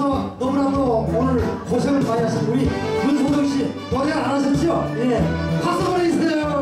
그래서 너무나도 오늘 고생을 많이 하신 우리 문소정 씨 노래 안 하셨죠? 예. 박수 보내주세요.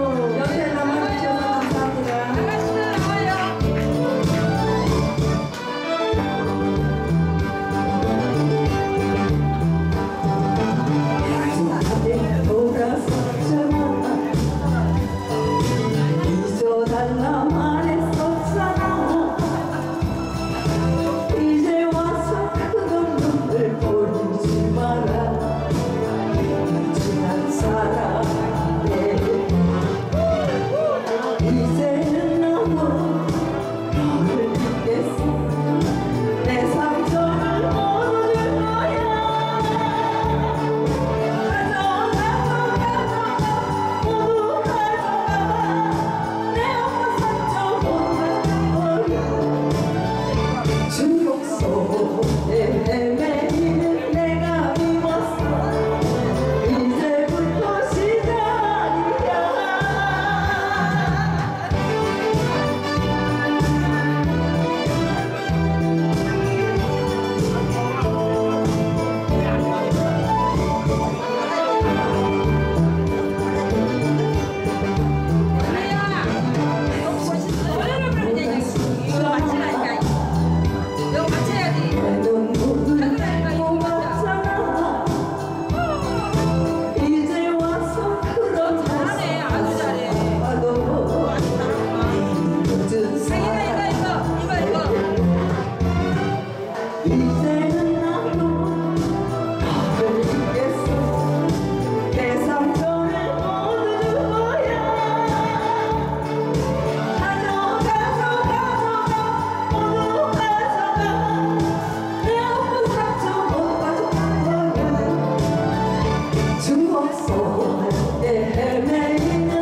soğuk değmeyin